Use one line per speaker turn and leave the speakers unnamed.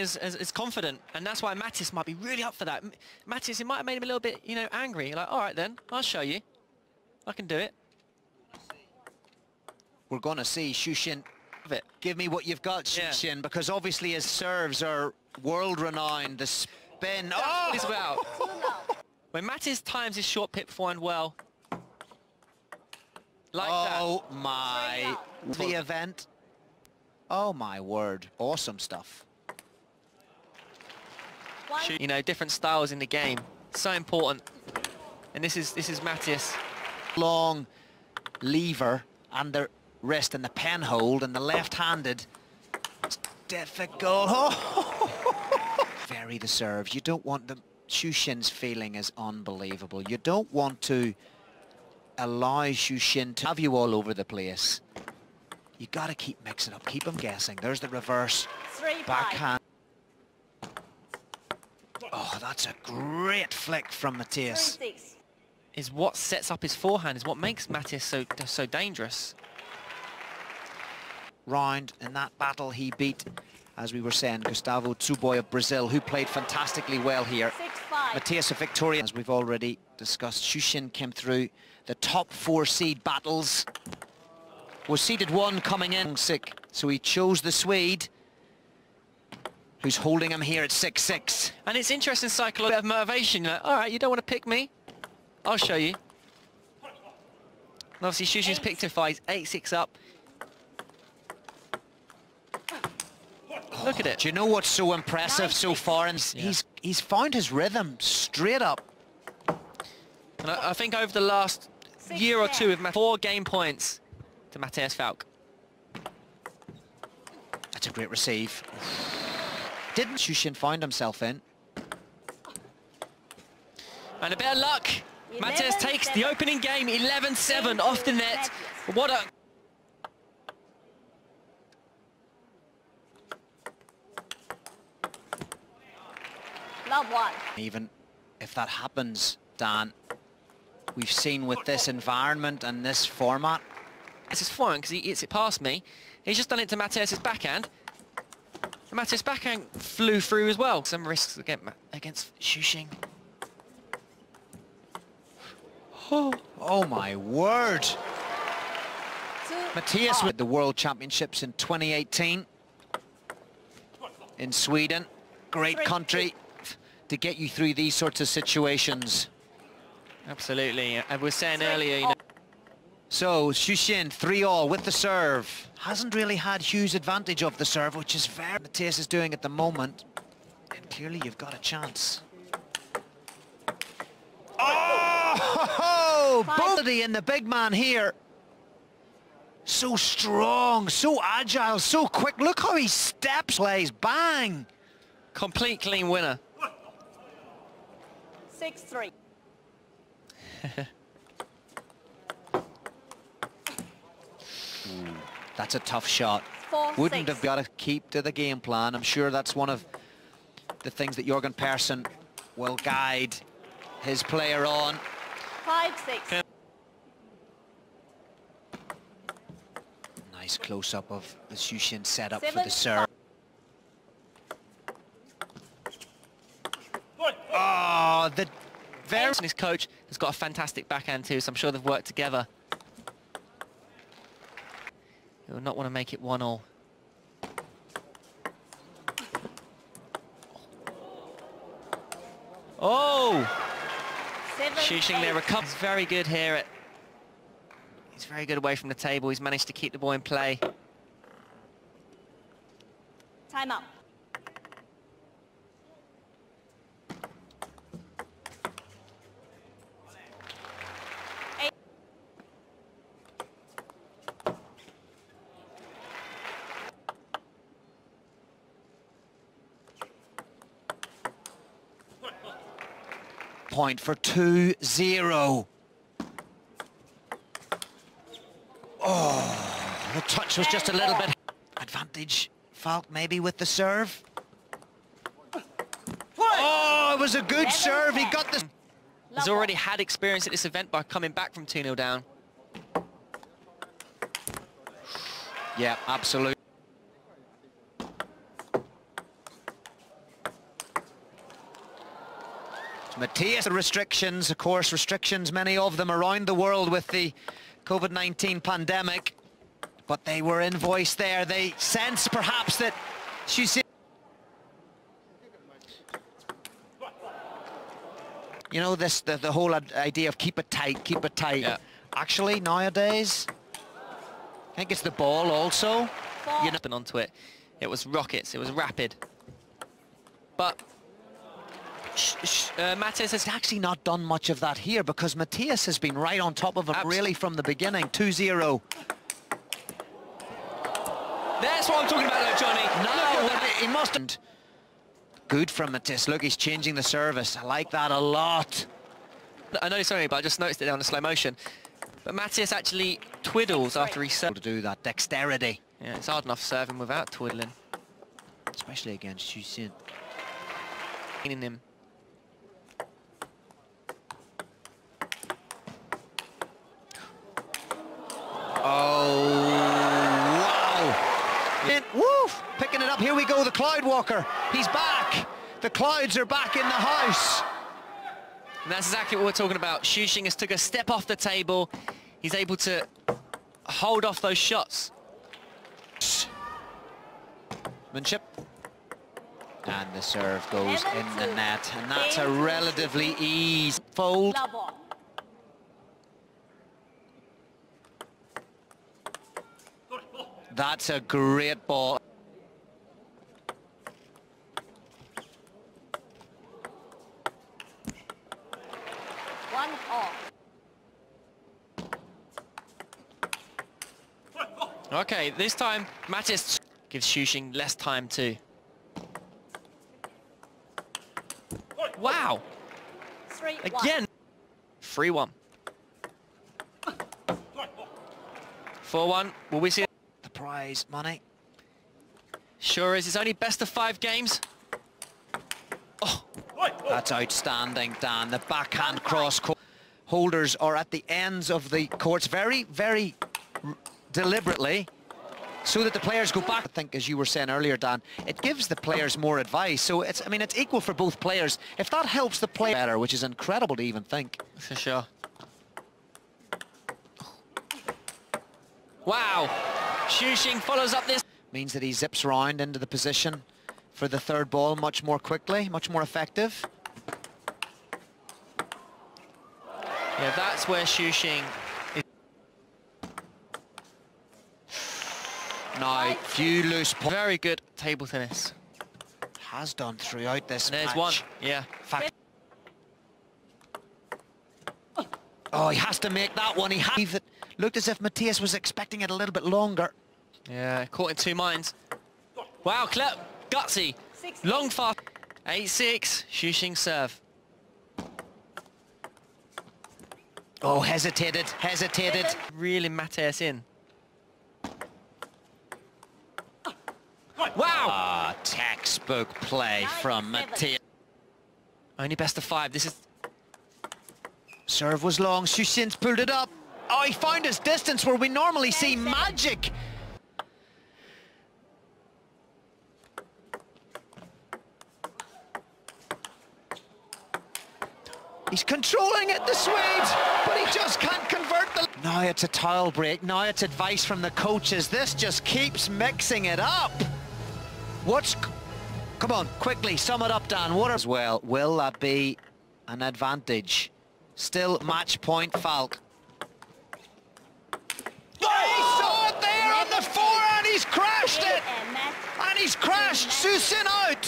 is, is, is confident, and that's why Mattias might be really up for that. M- Mattias, it might have made him a little bit, you know, angry. Like, all right then, I'll show you. I can do it.
We're going to see Xu Xin.
Of it.
Give me what you've got,
Yeah.
Xu Xin, because obviously his serves are world-renowned. The spin. Oh!
What it's about. when Mattias times his short pip forehand well, like
oh my the event oh my word awesome stuff
that, you know, different styles in the game, so important. And this is this is Mattias.
long lever and the wrist and the pen hold and the left-handed. It's difficult. Oh. vary the serves you don't want the Xu Xin's feeling is unbelievable. You don't want to allow Xu Xin to have you all over the place. You got to keep mixing up. Keep them guessing. There's the reverse.
Three, five.
backhand oh that's a great flick from
Mattias.
Is what sets up his forehand, is what makes Mattias so so dangerous.
round in that battle he beat as we were saying Gustavo Tsuboi of Brazil who played fantastically well here. Mattias of Victoria as we've already discussed Xu Xin came through. The top four seed battles. Was seeded one coming in. Sick. So he chose the Swede who's holding him here at 6-6
And it's interesting psychology of motivation. You're like, all right, you don't want to pick me? I'll show you. And obviously Xu Xin's picked a fight, 8-6 up. Look at it.
do you know what's so impressive so far and
Yeah.
he's he's found his rhythm straight up
And I, I think over the last
Six,
year or two, we've had four game points to Mattias Falck.
That's a great receive. Didn't Xu Xin find himself in?
And a bit of luck. Mattias takes the opening game, 11-7 off the net. What a...
Love one.
Even if that happens, Dan, we've seen with this environment and this format,
This is fine because he hits it past me. He's just done it to Mattias's backhand. And Mattias' backhand flew through as well. Some risks against, Ma- against Xu Xin.
oh, oh my word.
Mattias
with the World Championships in 2018 in Sweden. Great country to get you through these sorts of situations.
Absolutely. I was saying earlier, you know,
So Xu Xin, three all with the serve. Hasn't really had huge advantage of the serve, which is very Mattias is doing at the moment. And clearly you've got a chance. Oh! Bodie and the big man here. So strong, so agile, so quick. Look how he steps, plays, bang.
complete clean winner.
Six, three.
That's a tough shot.
Four,
Wouldn't
six.
have got to keep to the game plan. I'm sure that's one of the things that Jorgen Persson will guide his player on.
Five, six.
Nice close-up of the Xu Xin setup for the serve. Oh, the very
And his coach has got a fantastic backhand too, so I'm sure they've worked together. Will not want to make it one all. Oh!
Seven,
Xu Xin there
eight.
recovers very good here. At, he's very good away from the table. He's managed to keep the ball in play.
Time up.
Point for 2-0. Oh, the touch was just a little bit advantage. Falck maybe with the serve. Oh, it was a good serve. He got this.
He's already had experience at this event by coming back from 2-0 down.
Yeah, absolutely. Mattias, the restrictions, of course, restrictions, many of them around the world with the COVID-19 pandemic. But they were in voice there. They sense perhaps that Xu Xin... You know, this the, the whole idea of keep it tight, keep it tight.
Yeah.
Actually, nowadays, I think it's the ball also.
Four.
You know,
Been onto it. It was rockets. It was rapid. But sh- sh- uh, Mattias has
actually not done much of that here because Mattias has been right on top of him
Abs-
really from the beginning. 2-0.
That's what I'm talking about, Johnny.
Now,
at that.
he must... and Good from Mattias. Look, he's changing the service. I like that a lot.
I know, sorry, but I just noticed it on the slow motion. But Mattias actually twiddles after he serves.
To do that. Dexterity.
Yeah, it's hard enough serving without twiddling.
Especially against Xu Xin.
In him.
Oh, wow. And woof, picking it up. Here we go, the Cloud Walker. He's back. The Clouds are back in the house.
And that's exactly what we're talking about. Xu Xin has took a step off the table. He's able to hold off those shots.
Manship. And the serve goes in the net. And that's a relatively easy fold. That's a great ball.
One all.
Okay, this time Mattias gives Xu Xin less time too. Wow,
Three
again. 3-1. 4-1, will we see?
The prize money.
Sure is, it's only best of five games. Oh,
That's outstanding, Dan. The backhand cross court holders are at the ends of the courts very, very deliberately so that the players go back. I think, as you were saying earlier, Dan, it gives the players more advice. So it's, I mean, it's equal for both players. If that helps the player better, which is incredible to even think.
for sure. Wow, Xu Xin follows up this.
Means that he zips round into the position for the third ball much more quickly, much more effective.
Yeah, that's where Xu Xin is.
Now, few loose points.
Very good table tennis.
Has done throughout this
And there's
match.
one, yeah.
fact. Oh, he has to make that one. He has. It looked as if Mattias was expecting it a little bit longer.
Yeah, caught in two minds. Wow, Klep, gutsy.
Six,
Long
eight.
fast. 8-6, Xu Xin serve.
Oh, hesitated, hesitated.
Really Mattias in. Wow!
Ah, textbook play from. Mattias.
Only best of five. This is
Serve was long. Xu Xin's pulled it up. Oh, he found his distance where we normally see magic. He's controlling it, the Swede, but he just can't convert the... Now it's a tile break. Now it's advice from the coaches. This just keeps mixing it up. What's... Come on, quickly, sum it up, Dan. What as well? Will that be an advantage? Still match point, Falck. He saw it there on the four and he's crashed it!
And
he's crashed Xu Xin out!